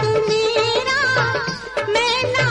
तू मेरा मैं ना